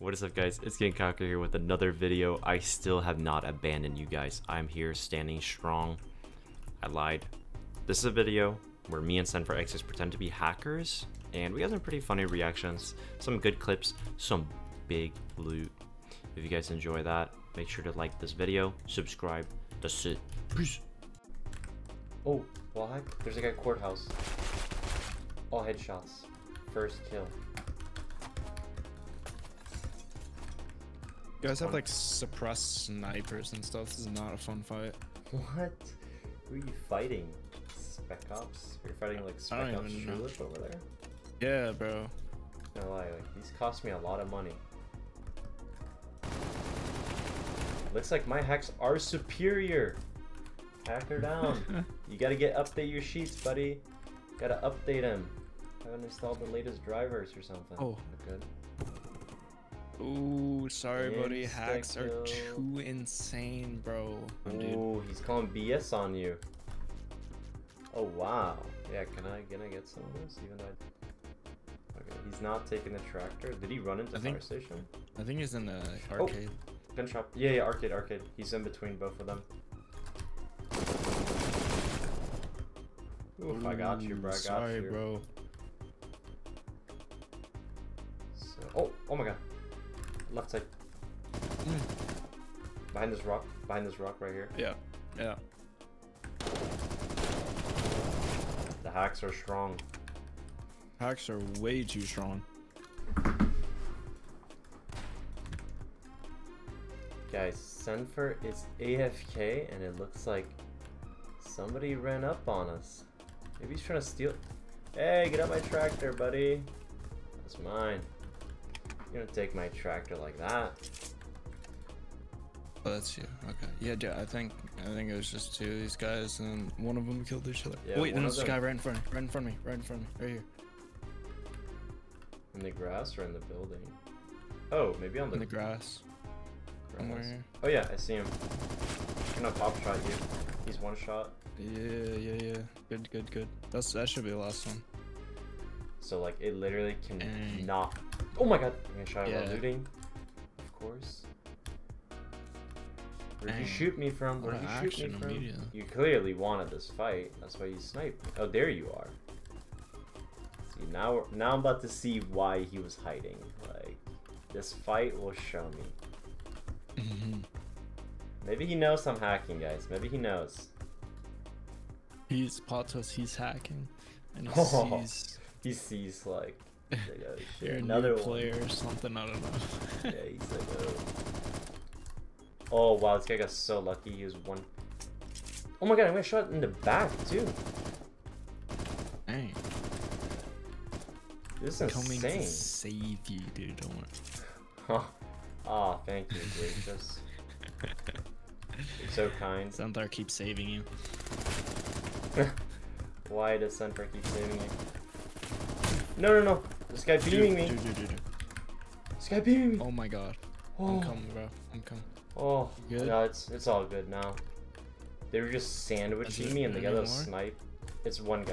What is up guys, it's Conquer here with another video. I still have not abandoned you guys. I'm here standing strong. I lied. This is a video where me and Senfor X's pretend to be hackers and we have some pretty funny reactions, some good clips, some big loot. If you guys enjoy that, make sure to like this video, subscribe, that's it. Peace. Oh, wall hack? There's a guy courthouse. All headshots. First kill. You guys have like suppressed snipers and stuff. This is not a fun fight. What? Who are you fighting? Spec Ops? You're fighting like Spec Ops. Tulip over there? Yeah, bro. No lie, like these cost me a lot of money. Looks like my hacks are superior. Hacker down. you gotta get update your cheats, buddy. Gotta update them. Haven't installed the latest drivers or something. Oh. good. Ooh, sorry, buddy. Hacks are too insane, bro. Oh. Ooh, he's calling BS on you. Oh wow. Yeah, can I can I get some of this? Even though I... Okay, he's not taking the tractor. Did he run into I think- fire station? I think he's in the arcade. Oh. arcade. Gun shop. Yeah, yeah, arcade, arcade. He's in between both of them. Oof, I got you, Ooh, bro. I got sorry, you. bro. So, oh, oh my god. Left side. Mm. Behind this rock. Behind this rock right here. Yeah, yeah. The hacks are strong. Hacks are way too strong. Guys, Senfer is AFK and it looks like somebody ran up on us. Maybe he's trying to steal. Hey, get out my tractor, buddy. That's mine. You don't take my tractor like that. Oh, that's you. Okay. Yeah, dude, I think I think it was just two of these guys, and one of them killed each other. Yeah, Wait, no, of this guy right in front, of me, right in front of me, right in front of me, right here, In the grass or in the building? Oh, maybe on the, in the grass. Grass. here. Oh yeah, I see him. I'm Gonna pop shot you. He's one shot. Yeah, yeah, yeah. Good, good, good. That's that should be the last one. So like it literally can Dang. not. Oh my god! I'm gonna shot him while looting. Of course. Where'd you shoot me from? Where'd of you shoot me from? You clearly wanted this fight. That's why you sniped me. Oh, there you are. See now, now I'm about to see why he was hiding. Like this fight will show me. Maybe he knows I'm hacking, guys. Maybe he knows. he's twist. He's hacking, and he Oh. sees He sees like, like, oh, shit, another new one. player or something. I don't know. Yeah, he's like, oh. Oh wow, this guy got so lucky. He was one. Oh my god, I'm gonna shot in the back too. Dang. This is Coming insane. to save you, dude. Don't worry. Huh. Oh, Aw, thank you, gracious. You're so kind. Xanthar keeps saving you. Why does Sunfire keep saving you? No, no, no. This guy beaming me. Dude, dude, dude, dude. This guy beaming me. Oh my god. Oh, I'm coming, bro. I'm coming. oh. You good? No, it's it's all good now. They were just sandwiching it me, and they got a snipe. It's one guy,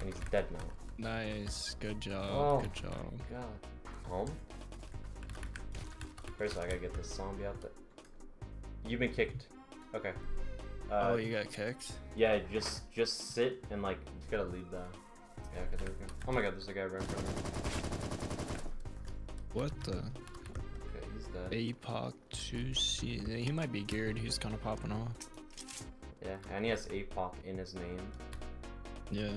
and he's dead now. Nice. Good job. Oh. Good job. God. Home? First, I gotta get this zombie out there. You've been kicked. Okay. Uh, oh, you got kicked? Yeah, just just sit and like you gotta leave the. Yeah, okay, there we go. Oh my God, there's a guy right in front of me. What the? Okay, he's dead. APOC 2C. He might be geared. He's kind of popping off. Yeah, and he has APOC in his name. Yeah.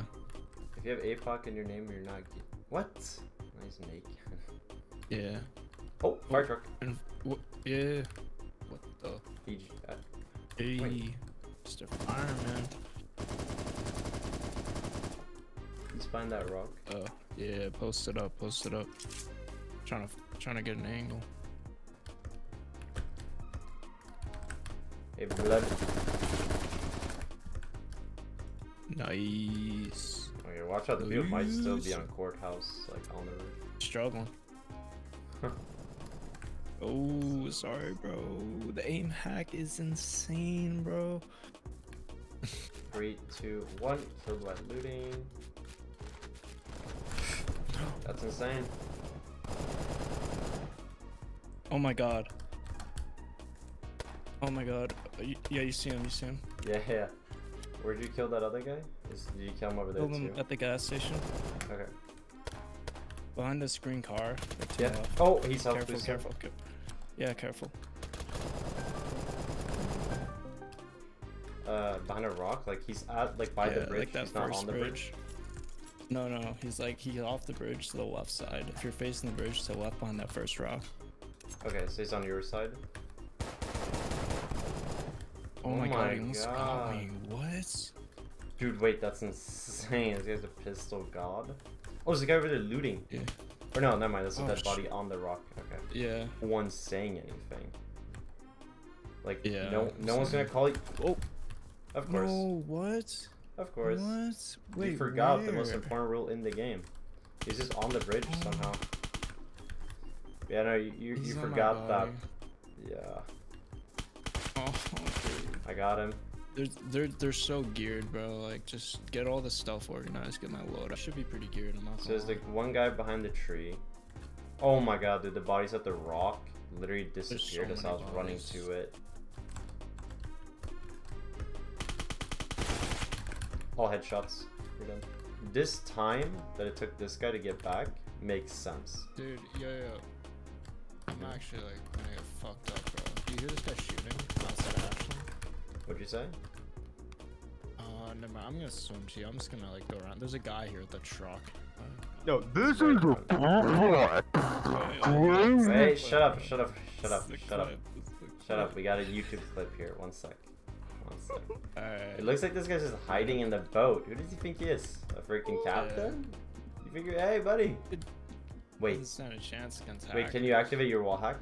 If you have APOC in your name, you're not. What? Nice naked. Yeah. Oh, fire truck. And what? Yeah. What the? PG. Uh, Hey. Wait. Mr. Fireman. he's behind that rock. Oh, yeah. Post it up. Post it up. Trying to trying to get an angle. Hey, blood. Nice. Oh, okay, watch out. The people might still be on courthouse, like on the roof. Struggling. oh, sorry, bro. The aim hack is insane, bro. Three, two, one. By looting. That's insane. Oh my god. Oh my god. Yeah, you see him, you see him. Yeah, yeah. Where'd you kill that other guy? Is, did you kill him over there Killed him too? at the gas station. Okay. Behind this green car. like to the Yeah. Oh, he's Careful, careful, careful. Yeah, careful. Uh, behind a rock, like he's at like by yeah, the bridge. like that he's not on the bridge. No, no, he's like he's off the bridge to the left side. If you're facing the bridge to the left behind that first rock. Okay, so he's on your side. Oh, Oh my, my god, he almost got God. me. What? Dude, wait, that's insane. This guy's a pistol god. Oh, there's a guy over there looting. Yeah. Or no, never mind. That's a Oh, dead body on the rock. Okay. Yeah. No one's saying anything. Like, Yeah, no, no one's gonna call you. Oh Of course, no! What? of course. What? Wait, you forgot the most important rule in the game. He's just on the bridge Oh. somehow. Yeah, no, you you, you forgot that. Yeah, Oh. I got him. They're they're they're so geared, bro. Like, just get all the stuff organized, get my load. I should be pretty geared. I'm not So there's the one guy behind the tree. Oh my god, dude, the bodies at the rock literally disappeared as I was running to it. All headshots. We're done. This time that it took this guy to get back makes sense. Dude, yo yo. I'm actually like gonna get fucked up, bro. Do you hear this guy shooting outside of Ashland? What'd you say? Uh, never mind. I'm gonna swim to you. I'm just gonna like go around. There's a guy here with the truck. No, this is a Hey, shut up, shut up, shut up, It's the shut up, clip, it's the shut up. We got a YouTube clip here. One sec. Alright. It looks like this guy's just hiding in the boat. Who does he think he is? A freaking captain? You figure, hey, buddy. It- Wait, Doesn't a chance against wait, can you activate your wall hack?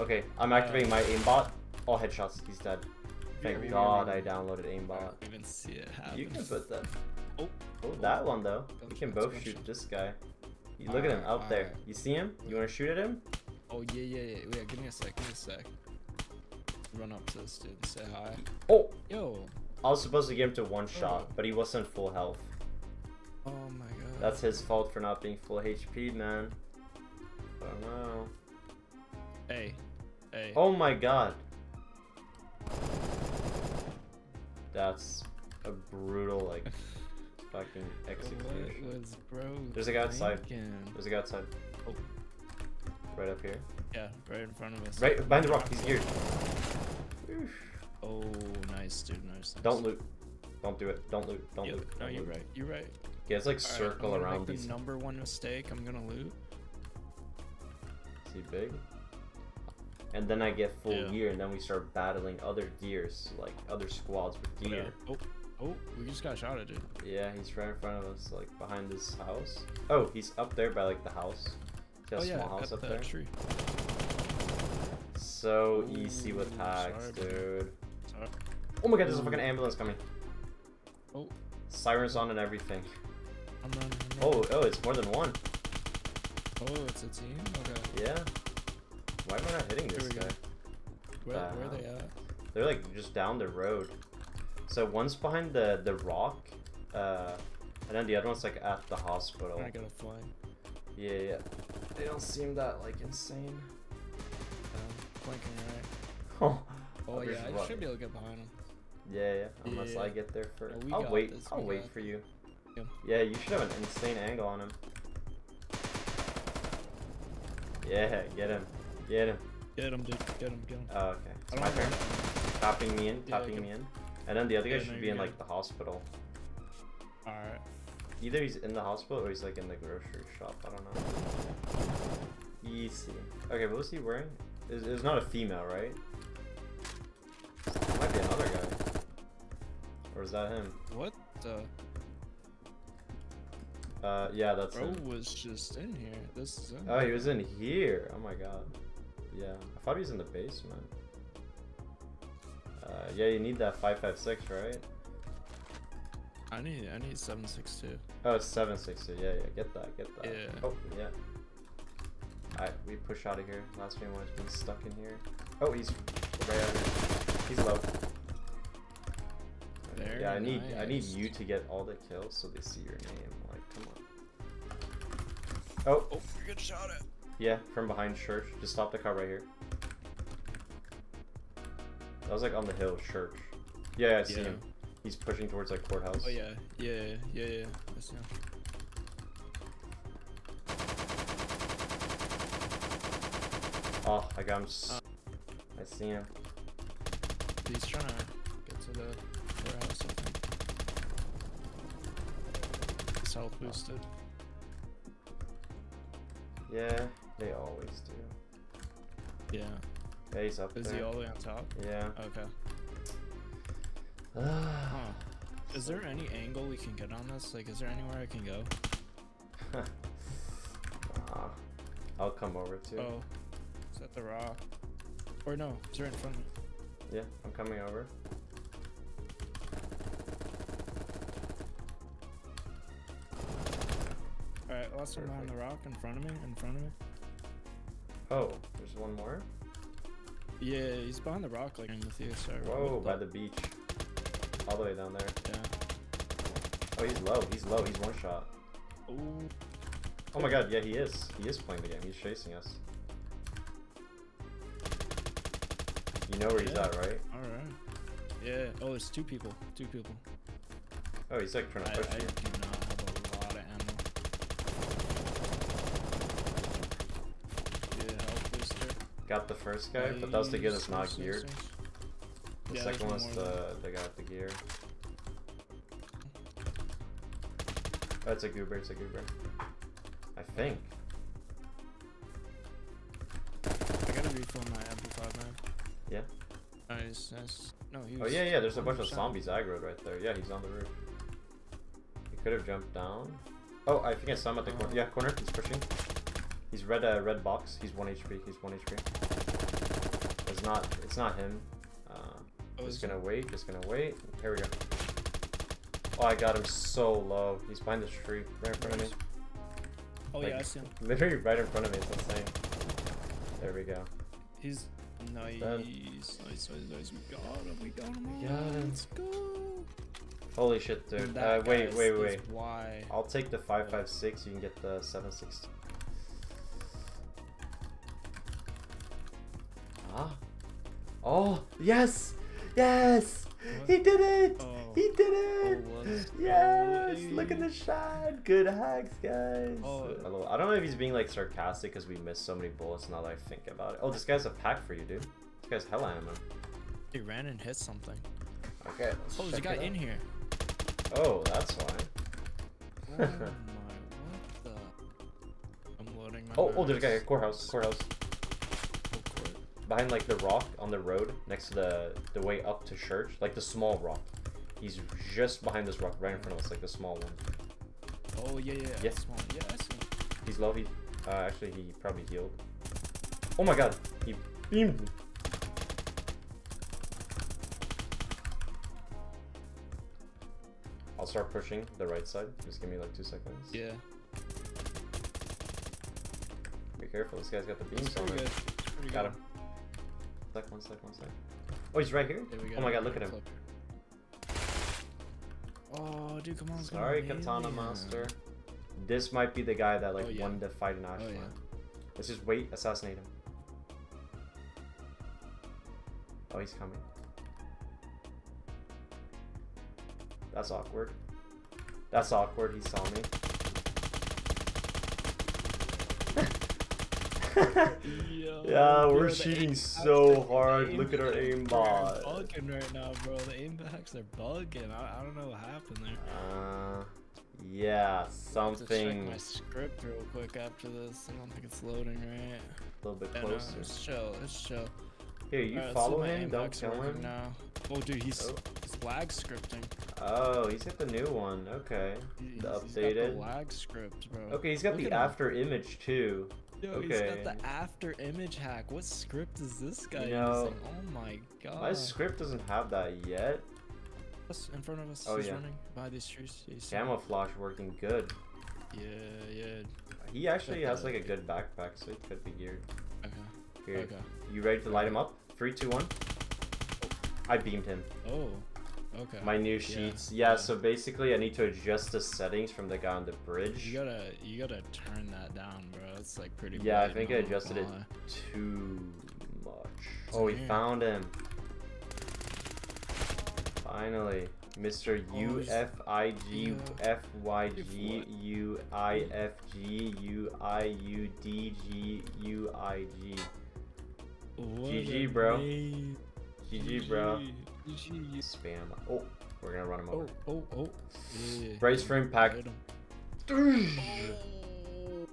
Okay, I'm uh, activating my aimbot. All headshots, he's dead. Thank Yeah, God I yeah. downloaded I aimbot. don't even see it happen. You can put that. Oh. Oh, oh. that one though. Don't We can both shoot this guy. You look at him out there. You see him? You want to shoot at him? Oh yeah, yeah, yeah. Wait, give me a sec. Give me a sec. Run up to this dude and say hi. Oh, Yo. I was supposed to give him to one oh. shot, Oh. but he wasn't full health. Oh my god. That's his fault for not being full HP, man. I don't know. Hey. Hey. Oh my god. That's a brutal, like, fucking execution. What was bro? There's a guy outside. There's a guy outside. Oh. Right up here. Yeah, right in front of us. Right behind the rock. He's geared. Oof. Oh, nice, dude. Nice. nice. Don't loot. Don't do it. Don't loot. Don't loot. No, don't you're loot. right. You're right. Yeah, it's like Alright, circle I'm around these. The number one mistake I'm gonna loot. Is he big? And then I get full Yeah. gear, and then we start battling other gears, like other squads with gear. Oh, oh, we just got shot at, dude. Yeah, he's right in front of us, like behind this house. Oh, he's up there by like the house. He has oh yeah, small house up the there. tree. So easy with Ooh, hacks, dude. Oh my god, there's a fucking ambulance coming. Oh, Sirens on and everything. I'm running. I'm running. Oh, oh, it's more than one. Oh, it's a team. Okay. Yeah. Why am I not hitting this Here go. guy? Where, the where are they at? They're like just down the road. So one's behind the the rock, uh, and then the other one's like at the hospital. I gotta fly. Yeah, yeah. They don't seem that like insane. Flanking right. Oh, Oh yeah, I run. should be able to get behind him. Yeah, yeah. Unless Yeah. I get there first. we I'll wait. this, I'll we wait got for you. Yeah. Yeah, you should have an insane angle on him. Yeah, get him. Get him. Get him, dude. Get him. Get him. Oh, okay. It's my turn. where- Tapping me in. Yeah, Tapping me in. And then the other guy Yeah, should be in like the hospital. Alright. Either he's in the hospital or he's like in the grocery shop. I don't know. Easy. Okay, what was he wearing? It it was not a female, right? It might be another guy. Or is that him? What the? Uh, yeah, that's Bro him. was just in here. This is him. Oh, he was in here. Oh my god. Yeah, I thought he was in the basement. Uh, yeah, you need that 556, right? I need. I need seven six two. Oh, it's 760. Yeah, yeah, get that, get that. Yeah. Oh, yeah. Alright, we push out of here. Last game was being stuck in here. Oh, he's right out here. He's low. Very yeah, I need I need you to get all the kills so they see your name. Like, come on. Oh, Oh, you're getting shot at. yeah, from behind church. Just stop the car right here. That was like on the hill, church. Yeah, yeah I see Yeah. him. He's pushing towards like courthouse. Oh yeah, yeah, yeah, yeah. I see him. Oh, I got him. Uh. I see him. He's trying to get to the warehouse, I think. His health boosted. Yeah, they always do. Yeah. Yeah, he's up Is he all the way on top? Yeah. Okay. Huh. Is there any angle we can get on this? Like, is there anywhere I can go? Ah. I'll come over too. Oh, the rock? Or no, it's right in front of me. Yeah, I'm coming over. Alright, last one behind the rock in front of me, in front of me. Oh, there's one more. Yeah, he's behind the rock, like in you, sorry. Whoa, by the beach. All the way down there. Yeah. Oh, he's low. He's low. He's one shot. Ooh. Oh my god, yeah, he is. He is playing the game. He's chasing us. You know where he's Yeah. at, right? Alright. Yeah. Oh, it's two people. Two people. Oh, he's like trying I, to I push do not have a lot of ammo. Yeah, health booster. Got the first guy, but that was the guy that's not geared. The Yeah, second one's the, the guy with the gear. Oh, it's a goober, it's a goober. I think. Nice, nice. No, he Oh yeah, yeah, there's a bunch of 100%. zombies aggroed right there. Yeah, he's on the roof. He could have jumped down. Oh, I think I saw him at the corner. Oh. Yeah, corner, he's pushing. He's red uh, red box. He's 1 HP, he's 1 HP. It's not, it's not him. Uh, Oh, just gonna wait, just gonna wait. Here we go. Oh, I got him so low. He's behind this tree, right in front of me. Oh like- yeah, I see him. Literally right in front of me, it's insane. There we go. He's nice, Done. nice, nice, nice. We got him. We got him. We got him. Let's go. Holy shit, dude. Uh, wait, wait, wait. Why? I'll take the 556, you can get the 760. Ah. Oh, yes! Yes! What? He did it! Oh. He did it! Let's yes! go, Look at the shot! Good hacks, guys! Oh. Hello. I don't know if he's being like sarcastic because we missed so many bullets now that I think about it. Oh, this guy's a pack for you, dude. This guy's hella ammo. He ran and hit something. Okay, let's Oh, there's a guy in here. Oh, that's why. Oh my, what the? I'm loading my. Oh, oh, there's a guy maps. at courthouse, courthouse. Oh, behind like the rock on the road next to the the way up to church, like the small rock. He's just behind this rock, right in front of us, like the small one. Oh yeah, yeah, Yeah. Small. Yeah, I see. He's low. He uh, actually he probably healed. Oh my god, he beamed. me. I'll start pushing the right side. Just give me like two seconds. Yeah. Be careful, this guy's got the beams on pretty good. Pretty Got good. him. Sec, one sec, one sec. Oh, he's right here? We Oh my god, look at him. Clip. Oh, dude, come on. it's Sorry, Katana. Master. This might be the guy that like Oh, yeah. won the fight in Oh Ashland. yeah. Let's just wait, assassinate him. Oh, he's coming. That's awkward. That's awkward, he saw me. Yo, yeah, we're bro, shooting so hard. Look at our aim aimbot. packs are Bugging right now, bro. The aim packs are bugging. I, I don't know what happened there. Uh, yeah, Have to check something my script real quick after this. I don't think it's loading right. a little bit Yeah, no, closer. it's chill. It's chill. Here, you Alright, follow my him, don't are kill working him. Now. Oh, dude, he's Oh. he's lag scripting. Oh, he's got the new one. Okay. He- The he's- he's got updated. the lag script, bro. Okay, he's got Look the at him. after image too. Yo, he's okay. got the after image hack. What script is this guy You know, using? Oh my god. My script doesn't have that yet. In front of us. Oh, he's yeah. running by these trees. He's- Camouflage working good. Yeah, yeah. He actually has like a good backpack, so he could be geared. Okay. Here. Okay. You ready to light him up? Three, two, one. I beamed him. Oh. Okay. My new cheats. Yeah, yeah. so basically I need to adjust the settings from the guy on the bridge. You gotta you gotta turn that down, bro. It's like pretty. Yeah, I think I adjusted it too much. It's Oh, we here. found him. Finally. Mr. Oh, U F I G yeah. F Y G? U I F G U I U D G U I G. GG, bro. GG, bro. GG. Spam. Oh, we're gonna run him Oh, over. oh, oh. oh. Yeah. Brace frame pack.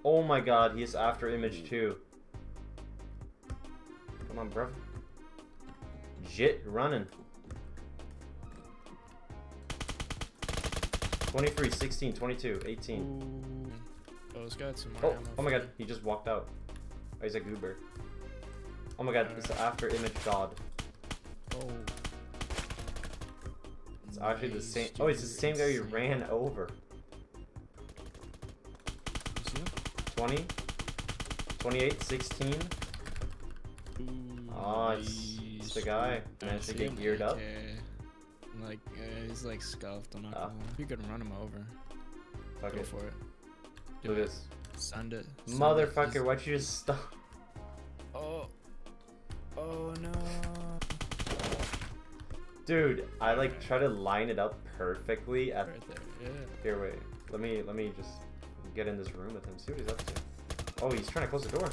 Oh my god, he's after image too. Come on, bro. Jit running. 23, 16, 22, 18. Ooh. Oh, this guy had some Oh, ammo oh my god, he just walked out. Oh, he's a goober. Oh my god, it's after image god. Oh. It's actually the same. Oh, it's the same guy you ran over. You see him? 20, 28, 16. Ooh, Oh, it's, it's the guy. Managed to get geared up. Like, uh, he's like scuffed. I'm not Ah. gonna lie. You could run him over. Fuck Go it. for it. Do Look it. this. Send it. Motherfucker, why'd you just stop? Dude, I like try to line it up perfectly at Right there. Yeah. here wait. Let me let me just get in this room with him, see what he's up to. Oh, he's trying to close the door.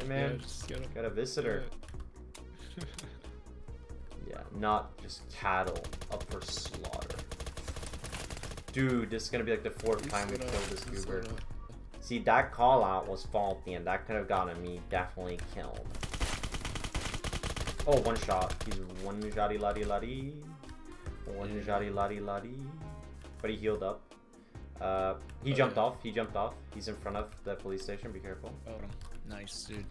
Hey man, Yeah, got a visitor. Yeah, not just cattle up for slaughter. Dude, this is gonna be like the fourth time we killed this goober. See, that call out was faulty and that could have gotten me definitely killed. Oh, one shot. He's one shotty lotty lotty. One shotty lotty lotty. But he healed up. Uh, he Oh, jumped yeah. off. He jumped off. He's in front of the police station. Be careful. Oh, nice, dude.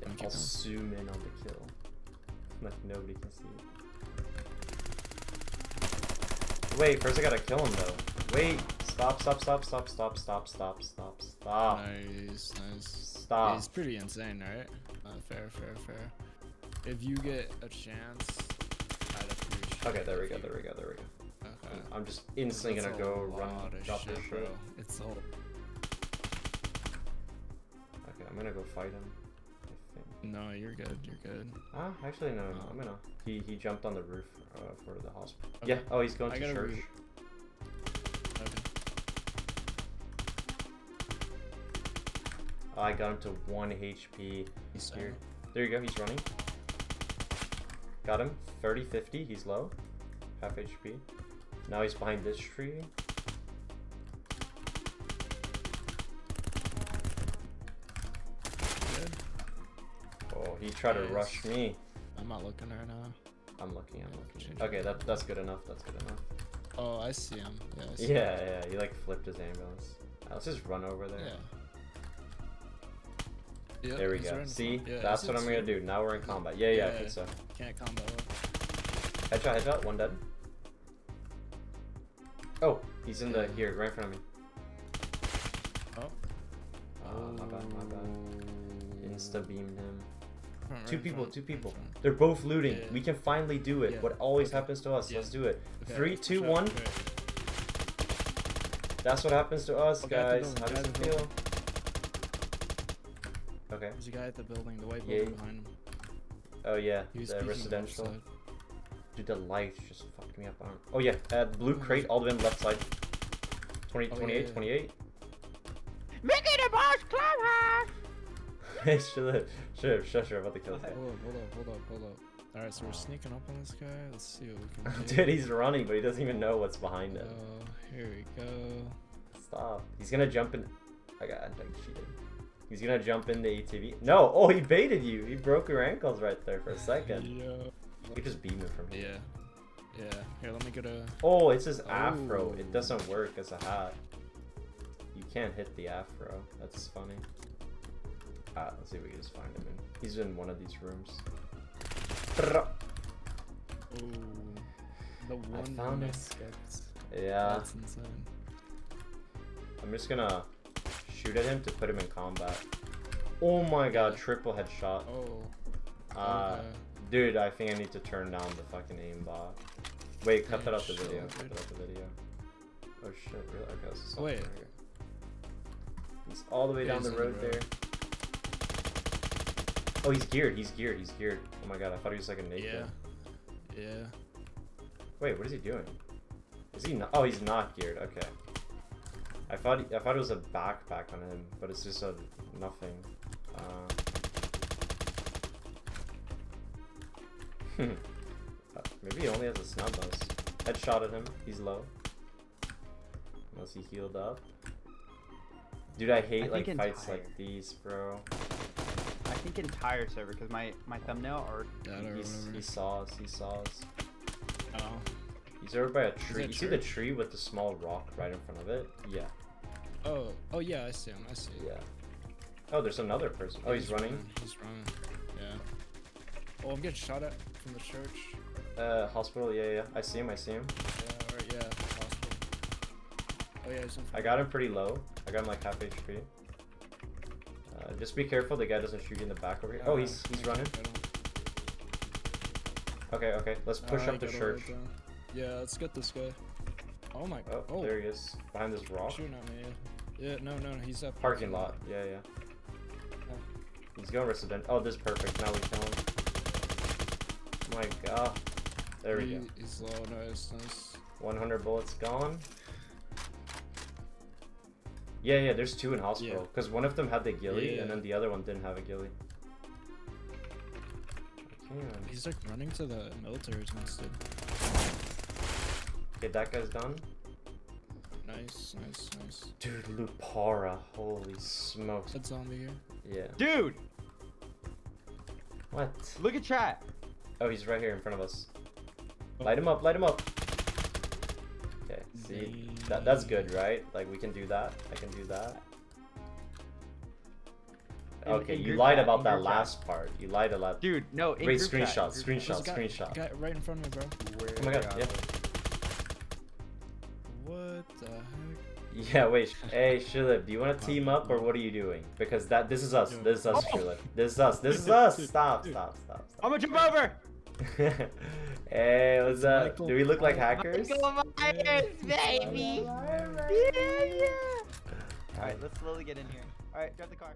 Yeah, I'll zoom in on the kill. Like nobody can see it. Wait, first I gotta kill him though. Wait, stop, stop, stop, stop, stop, stop, stop, stop, stop, Nice, nice. stop. He's pretty insane, right? Uh, fair, fair, fair. If you get a chance, I'd appreciate Okay, there we go, there we go, there we go. Okay. I'm just instantly gonna go run, drop this shit, shit. bro. It's all. Okay, I'm gonna go fight him. I think. No, you're good. You're good. Ah, actually no, Oh. I'm gonna. He he jumped on the roof uh, for the hospital. Okay. Yeah. Oh, he's going I to church. re- Okay. I got him to one HP. He's here. There you go. He's running. Got him. 30, 50. He's low. Half HP. Now he's behind this tree. Good. Oh, he tried to rush me. I'm not looking right now. I'm looking. I'm looking. Okay, that that's good enough. That's good enough. Oh, I see him. Yeah. I see Yeah, yeah. He like flipped his ambulance. Let's just run over there. Yeah. Yep, There we go. See. Yeah, that's what I'm gonna do. Now we're in combat. Yeah, yeah, I Yeah. think so. Can't combo. Headshot, headshot, one dead. Oh, he's in the here, right in front of me. Oh. Uh, my bad, my bad. Insta beamed him. Right Two people, front, two people. They're both looting. Yeah. We can finally do it. Yeah. What always Okay. happens to us. Yeah. Let's do it. Okay, Three, two, one. That's what happens to us, Okay, guys. How does it feel? Building. Okay. There's a guy at the building, the white Yeah. building behind him. Oh yeah, He was the residential. outside. Dude, the lights just fucked me up. On. Oh yeah, uh, blue Oh, crate all the way on the left side. 20, Oh, yeah, 28, yeah. 28. Mickey the Boss Clubhouse! Hey, shut up Sure, sure, sure. About to kill this Hold up, hold up, hold up, hold up. Alright, so we're sneaking up on this guy. Let's see what we can do. Dude, he's running, but he doesn't even know what's behind him. Oh, here we go. Stop. He's gonna jump in. I got I cheated. He's gonna jump in the ATV. No! Oh, he baited you. He broke your ankles right there for a second. Yeah. You just beat me from here. Yeah. Yeah. Here, let me get a. Oh, it's his afro. Oh. It doesn't work as a hat. You can't hit the afro. That's funny. Ah, let's see if we can just find him in. He's in one of these rooms. Oh. The one found it. Yeah, That's insane. I'm just gonna shoot at him to put him in combat. Oh my god, triple headshot. Oh. Uh, okay. Dude, I think I need to turn down the fucking aimbot. Wait, cut that out the video. Cut that out the video. Oh shit, really? Okay, let's stop Wait. right. He's all the way down the the road road. there. Oh, he's geared. He's geared. He's geared. Oh my god, I thought he was like a naked. Yeah. Yeah. Wait, what is he doing? Is he not? Oh, he's not geared. Okay. I thought I thought it was a backpack on him, but it's just a nothing. Uh... Uh, Maybe he only has a snub nose. Headshot at him. He's low. Unless he healed up. Dude, I hate I like think fights entire. like these, bro. I think entire server because my my thumbnail or Yeah, I don't He's, remember. he saw us. He saw us. Oh. He's over by a tree. You see the tree with the small rock right in front of it? Yeah. Oh. Oh yeah, I see him. I see. Him. Yeah. Oh, there's another person. Oh, he's running. He's running. Yeah. Oh, I'm getting shot at from the church. Uh, hospital. Yeah, yeah. I see him. I see him. Yeah. Or yeah. Hospital. Oh yeah, he's in I got him pretty low. I got him like half HP. Uh, just be careful. The guy doesn't shoot you in the back over here. Oh, he's he's running. Okay, okay. Let's push up the church. Yeah, let's get this guy. Oh my. Oh, Oh, there he is. Behind this rock. shooting at me. Yeah. No, no, no. He's up. Parking lot. Yeah, yeah. Oh. He's going resident. Oh, this is perfect. Now we kill him. Oh my god. There we he, go. He's low. Nice, nice. 100 bullets gone. Yeah, yeah, there's two in hospital. Yeah. Because one of them had the ghillie, and Yeah. then the other one didn't have a ghillie. He's like running to the military instead. Okay, that guy's done. Nice, nice, nice. Dude, Lupara. Holy smokes. That zombie here. Yeah. dude, What? look at chat. Oh, he's right here in front of us. Oh. Light him up, light him up. Okay, see? That, that's good, right? Like, we can do that. I can do that. In- Okay, in you lied chat, about that group chat. last part. You lied a lot. Dude, no. In Wait, group chat, screenshot, screenshot. Guy, screenshot. Guy right in front of me, bro. chat. Oh my god, Where yeah. Yeah, wait. Hey, Shilip, do you want to team up or what are you doing? Because that this is us. This is us, Oh. Shilip. This is us. This is us. Stop, stop, stop, I'm gonna jump over. hey, what's up? Michael Do we look like Myers. hackers? Michael Myers, baby. Yeah, yeah. All right, let's slowly get in here. All right, drive the car.